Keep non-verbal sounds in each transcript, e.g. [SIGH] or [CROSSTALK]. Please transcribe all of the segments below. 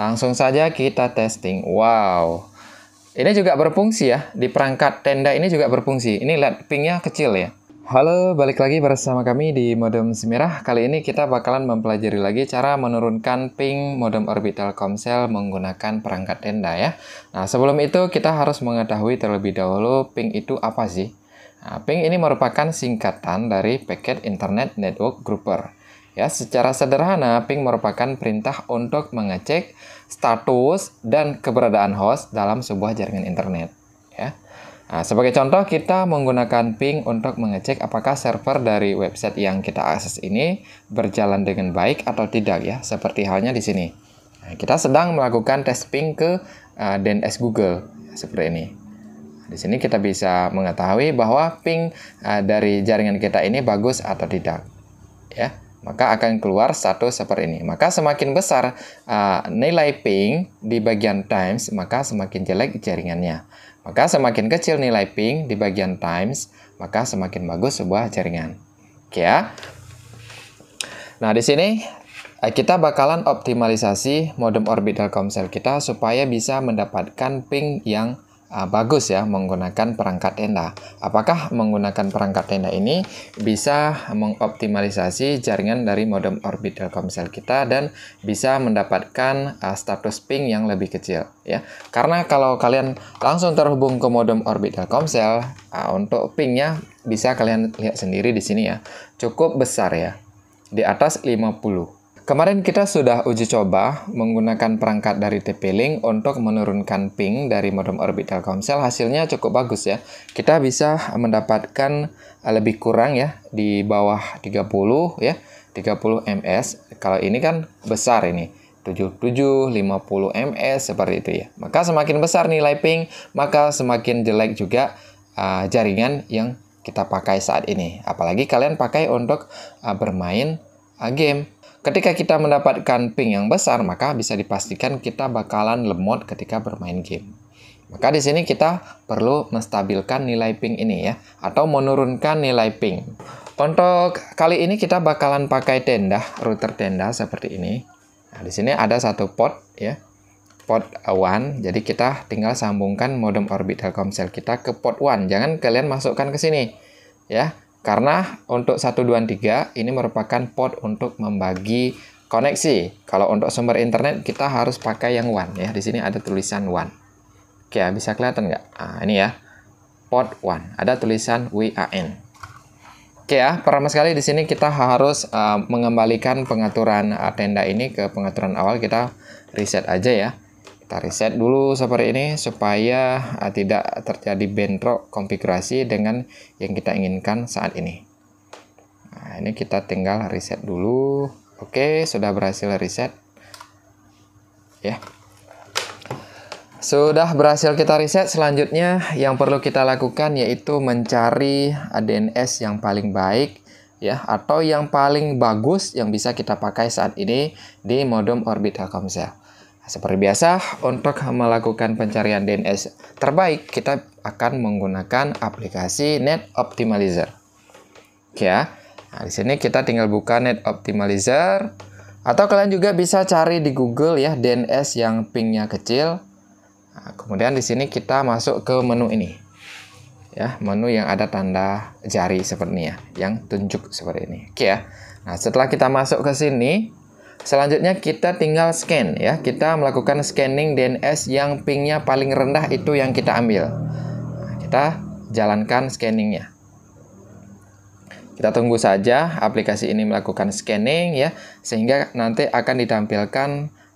Langsung saja kita testing. Wow. Ini juga berfungsi ya. Di perangkat tenda ini juga berfungsi. Ini lihat pingnya kecil ya. Halo, balik lagi bersama kami di Modem Semirah. Kali ini kita bakalan mempelajari lagi cara menurunkan ping modem orbital Comcell menggunakan perangkat tenda ya. Nah, sebelum itu kita harus mengetahui terlebih dahulu ping itu apa sih? Nah, ping ini merupakan singkatan dari Packet Internet Network Grouper. Ya, secara sederhana, ping merupakan perintah untuk mengecek status dan keberadaan host dalam sebuah jaringan internet. Ya. Nah, sebagai contoh, kita menggunakan ping untuk mengecek apakah server dari website yang kita akses ini berjalan dengan baik atau tidak ya, seperti halnya di sini. Nah, kita sedang melakukan tes ping ke uh, DNS Google ya, seperti ini. Di sini kita bisa mengetahui bahwa ping uh, dari jaringan kita ini bagus atau tidak. Ya maka akan keluar status seperti ini. Maka semakin besar uh, nilai ping di bagian times, maka semakin jelek jaringannya. Maka semakin kecil nilai ping di bagian times, maka semakin bagus sebuah jaringan. Oke ya. Nah, di sini uh, kita bakalan optimalisasi modem orbital Telkomsel kita supaya bisa mendapatkan ping yang uh, bagus ya menggunakan perangkat tenda. Apakah menggunakan perangkat tenda ini bisa mengoptimalisasi jaringan dari modem orbit Telkomsel kita dan bisa mendapatkan uh, status ping yang lebih kecil ya. Karena kalau kalian langsung terhubung ke modem orbit Telkomsel uh, untuk pingnya bisa kalian lihat sendiri di sini ya. Cukup besar ya. Di atas 50 Kemarin kita sudah uji coba menggunakan perangkat dari TP-Link untuk menurunkan ping dari modem orbit Telkomsel. Hasilnya cukup bagus ya. Kita bisa mendapatkan eh, lebih kurang ya di bawah 30 ya, 30 ms. Kalau ini kan besar ini. 77, 50 ms seperti itu ya. Maka semakin besar nilai ping, maka semakin jelek juga uh, jaringan yang kita pakai saat ini. Apalagi kalian pakai untuk uh, bermain uh, game Ketika kita mendapatkan ping yang besar, maka bisa dipastikan kita bakalan lemot ketika bermain game. Maka di sini kita perlu menstabilkan nilai ping ini ya, atau menurunkan nilai ping. Untuk kali ini kita bakalan pakai tenda, router tenda seperti ini. Nah, di sini ada satu port ya, port 1. Jadi kita tinggal sambungkan modem orbit Telkomsel kita ke port 1. Jangan kalian masukkan ke sini. Ya, karena untuk 123 ini merupakan port untuk membagi koneksi. Kalau untuk sumber internet kita harus pakai yang WAN ya. Di sini ada tulisan WAN. Oke, ya, bisa kelihatan nggak? Nah, ini ya. Port WAN. Ada tulisan WAN. Oke ya, pertama sekali di sini kita harus uh, mengembalikan pengaturan uh, tenda ini ke pengaturan awal. Kita reset aja ya. Kita reset dulu seperti ini supaya uh, tidak terjadi bentrok konfigurasi dengan yang kita inginkan saat ini. Nah, ini kita tinggal reset dulu. Oke, sudah berhasil reset. Ya. Sudah berhasil kita reset, selanjutnya yang perlu kita lakukan yaitu mencari DNS yang paling baik ya atau yang paling bagus yang bisa kita pakai saat ini di modem orbit Telkomsel. Seperti biasa, untuk melakukan pencarian DNS terbaik, kita akan menggunakan aplikasi Net Optimizer. Oke ya. Nah, di sini kita tinggal buka Net Optimizer atau kalian juga bisa cari di Google ya DNS yang pingnya kecil. Nah, kemudian di sini kita masuk ke menu ini. Ya, menu yang ada tanda jari seperti ini ya, yang tunjuk seperti ini. Oke ya. Nah, setelah kita masuk ke sini, Selanjutnya kita tinggal scan ya. Kita melakukan scanning DNS yang pingnya paling rendah itu yang kita ambil. Nah, kita jalankan scanningnya. Kita tunggu saja aplikasi ini melakukan scanning ya, sehingga nanti akan ditampilkan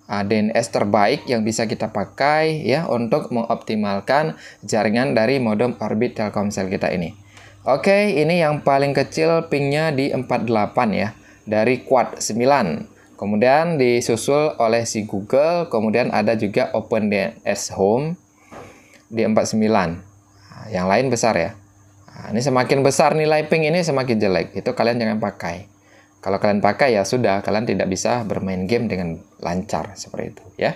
uh, DNS terbaik yang bisa kita pakai ya untuk mengoptimalkan jaringan dari modem orbit Telkomsel kita ini. Oke, ini yang paling kecil pingnya di 48 ya, dari quad 9. Kemudian disusul oleh si Google, kemudian ada juga OpenDNS Home di 49. Nah, yang lain besar ya. Nah, ini semakin besar nilai ping ini semakin jelek. Itu kalian jangan pakai. Kalau kalian pakai ya sudah, kalian tidak bisa bermain game dengan lancar seperti itu ya.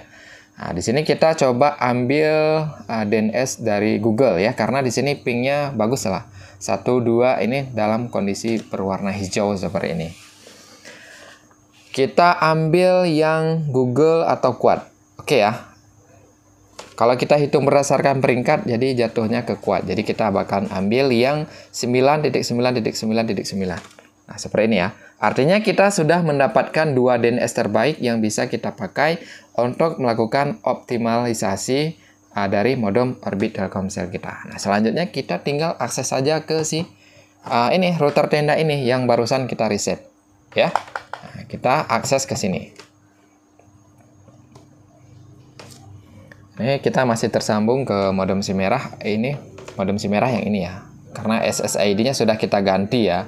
Nah, di sini kita coba ambil uh, DNS dari Google ya, karena di sini pingnya bagus lah. Satu dua ini dalam kondisi berwarna hijau seperti ini. Kita ambil yang Google atau Quad. Oke Oke ya. Kalau kita hitung berdasarkan peringkat, jadi jatuhnya ke kuat. Jadi kita bakal ambil yang 9.9.9.9. Nah, seperti ini ya. Artinya kita sudah mendapatkan dua DNS terbaik yang bisa kita pakai untuk melakukan optimalisasi uh, dari modem Orbit Telkomsel kita. Nah, selanjutnya kita tinggal akses saja ke si uh, ini router tenda ini yang barusan kita reset. Ya. Kita akses ke sini. Ini kita masih tersambung ke modem SIM merah. Ini modem SIM merah yang ini ya. Karena SSID-nya sudah kita ganti ya.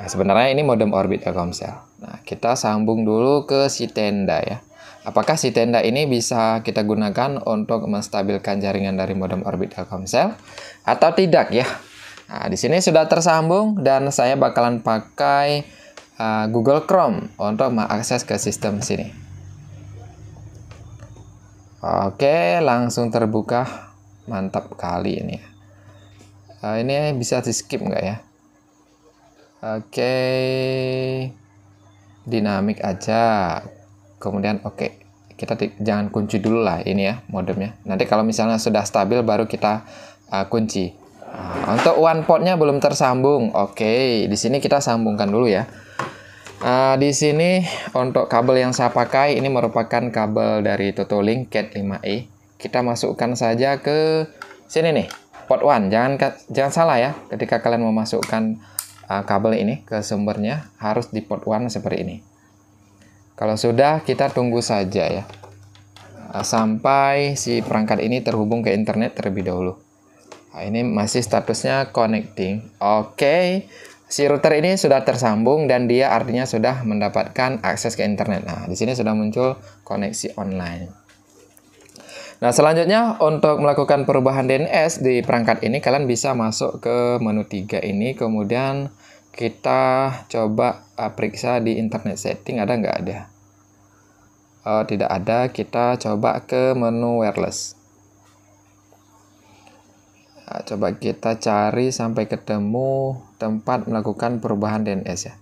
Nah, sebenarnya ini modem Orbit Telkomsel. Nah, kita sambung dulu ke si tenda ya. Apakah si tenda ini bisa kita gunakan untuk menstabilkan jaringan dari modem Orbit Telkomsel atau tidak ya? Nah, di sini sudah tersambung dan saya bakalan pakai uh, Google Chrome untuk mengakses ke sistem sini. Oke, langsung terbuka. Mantap kali ini. Uh, ini bisa di skip nggak ya? Oke, dinamik aja. Kemudian oke, kita jangan kunci dulu lah ini ya modemnya. Nanti kalau misalnya sudah stabil baru kita uh, kunci. Uh, untuk one portnya belum tersambung. Oke, di sini kita sambungkan dulu ya. Uh, di sini untuk kabel yang saya pakai ini merupakan kabel dari Totolink Cat 5e. Kita masukkan saja ke sini nih, port 1. Jangan jangan salah ya, ketika kalian memasukkan uh, kabel ini ke sumbernya harus di port 1 seperti ini. Kalau sudah kita tunggu saja ya. Uh, sampai si perangkat ini terhubung ke internet terlebih dahulu. Nah, ini masih statusnya connecting. Oke. Okay. Si router ini sudah tersambung dan dia artinya sudah mendapatkan akses ke internet. Nah, di sini sudah muncul koneksi online. Nah, selanjutnya untuk melakukan perubahan DNS di perangkat ini kalian bisa masuk ke menu 3 ini kemudian kita coba uh, periksa di internet setting ada nggak ada. Oh, tidak ada, kita coba ke menu wireless. Coba kita cari sampai ketemu tempat melakukan perubahan DNS ya.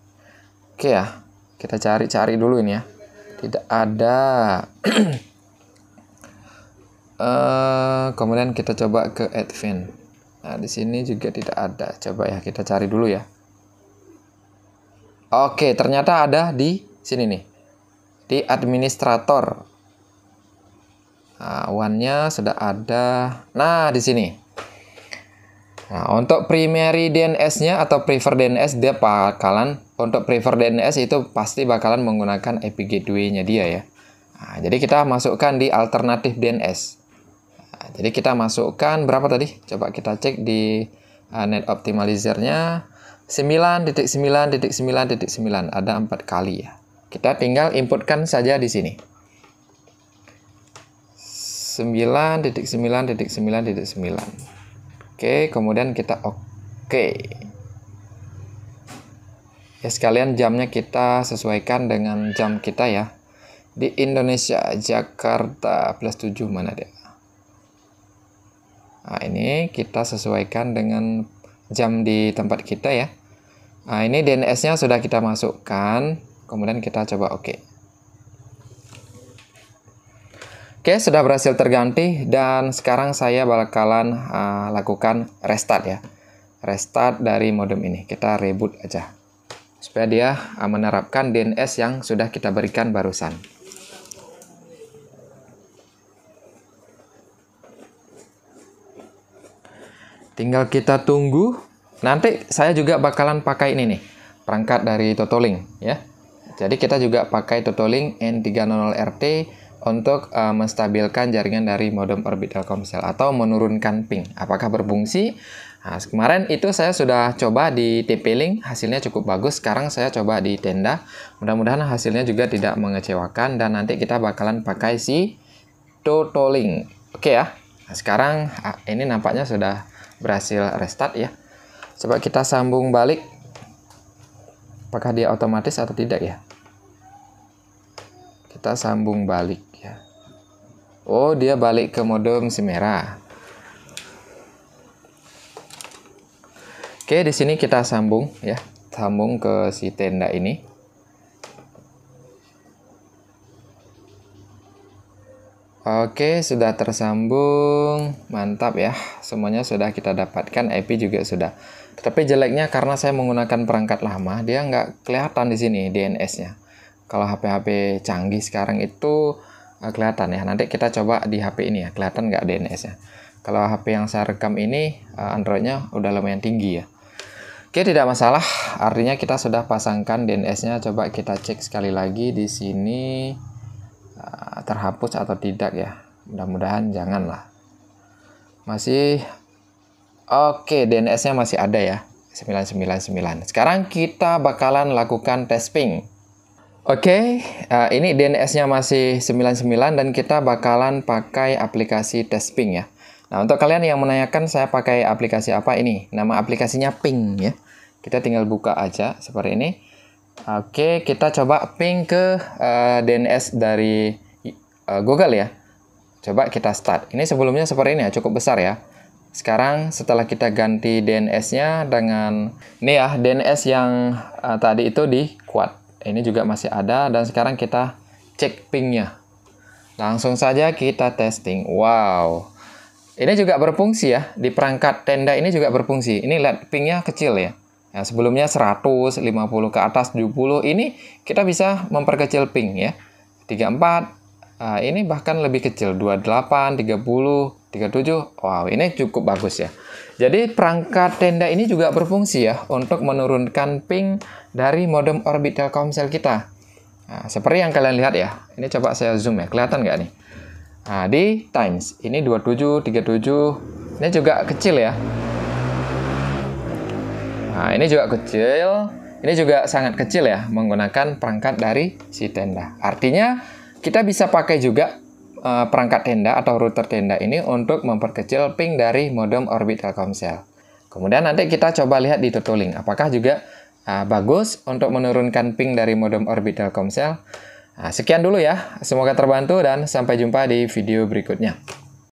Oke ya, kita cari-cari dulu ini ya. Tidak ada. uh, [CLEARS THROAT] kemudian kita coba ke advent. Nah, di sini juga tidak ada. Coba ya kita cari dulu ya. Oke, ternyata ada di sini nih. Di administrator. Nah, one-nya sudah ada. Nah, di sini. Nah, untuk primary DNS-nya atau prefer DNS dia bakalan untuk prefer DNS itu pasti bakalan menggunakan IP gateway-nya dia ya. Nah, jadi kita masukkan di alternatif DNS. Nah, jadi kita masukkan berapa tadi? Coba kita cek di uh, net optimizer-nya 9.9.9.9 ada empat kali ya. Kita tinggal inputkan saja di sini. 9.9.9.9 Oke, kemudian kita oke. Ya sekalian jamnya kita sesuaikan dengan jam kita ya. Di Indonesia, Jakarta plus 7 mana dia? Nah, ini kita sesuaikan dengan jam di tempat kita ya. Nah, ini DNS-nya sudah kita masukkan. Kemudian kita coba oke. Okay. Oke, sudah berhasil terganti dan sekarang saya bakalan uh, lakukan restart ya. Restart dari modem ini. Kita reboot aja. Supaya dia uh, menerapkan DNS yang sudah kita berikan barusan. Tinggal kita tunggu. Nanti saya juga bakalan pakai ini nih. Perangkat dari Totolink ya. Jadi kita juga pakai Totolink N300RT untuk uh, menstabilkan jaringan dari modem Orbit Telkomsel atau menurunkan ping. Apakah berfungsi? Nah, kemarin itu saya sudah coba di TP-Link, hasilnya cukup bagus. Sekarang saya coba di Tenda. Mudah-mudahan hasilnya juga tidak mengecewakan dan nanti kita bakalan pakai si Totolink. Oke ya. Nah, sekarang ini nampaknya sudah berhasil restart ya. Coba kita sambung balik. Apakah dia otomatis atau tidak ya? Kita sambung balik. Oh, dia balik ke modem si merah. Oke, di sini kita sambung ya, sambung ke si tenda ini. Oke, sudah tersambung. Mantap ya. Semuanya sudah kita dapatkan. IP juga sudah. Tetapi jeleknya karena saya menggunakan perangkat lama, dia nggak kelihatan di sini DNS-nya. Kalau HP-HP canggih sekarang itu kelihatan ya. Nanti kita coba di HP ini ya, kelihatan nggak DNS-nya. Kalau HP yang saya rekam ini, uh, Android-nya udah lumayan tinggi ya. Oke, tidak masalah. Artinya kita sudah pasangkan DNS-nya. Coba kita cek sekali lagi di sini. Eh, terhapus atau tidak ya mudah-mudahan janganlah masih oke DNS-nya masih ada ya 999 sekarang kita bakalan lakukan testing Oke, uh, ini DNS-nya masih 99 dan kita bakalan pakai aplikasi Tesping ya. Nah, untuk kalian yang menanyakan saya pakai aplikasi apa ini? Nama aplikasinya Ping ya. Kita tinggal buka aja seperti ini. Oke, kita coba ping ke uh, eh, DNS dari uh, Google ya. Coba kita start. Ini sebelumnya seperti ini ya, cukup besar ya. Sekarang setelah kita ganti DNS-nya dengan ini ya, DNS yang uh, tadi itu di kuat. Ini juga masih ada dan sekarang kita cek pingnya. Langsung saja kita testing. Wow. Ini juga berfungsi ya, di perangkat tenda ini juga berfungsi. Ini lihat pingnya kecil ya. Ya, sebelumnya 100, 50 ke atas, 70. Ini kita bisa memperkecil ping ya. 34. Nah, ini bahkan lebih kecil, 28, 30, 37. Wow, ini cukup bagus ya. Jadi perangkat tenda ini juga berfungsi ya untuk menurunkan ping dari modem orbit Telkomsel kita. Nah, seperti yang kalian lihat ya. Ini coba saya zoom ya. Kelihatan nggak nih? Nah, di times ini 27, 37. Ini juga kecil ya. Nah, ini juga kecil. Ini juga sangat kecil ya, menggunakan perangkat dari si tenda. Artinya, kita bisa pakai juga uh, perangkat tenda atau router tenda ini untuk memperkecil ping dari modem orbit Telkomsel. Kemudian nanti kita coba lihat di Tutulink, apakah juga uh, bagus untuk menurunkan ping dari modem orbit Telkomsel. Nah, sekian dulu ya, semoga terbantu dan sampai jumpa di video berikutnya.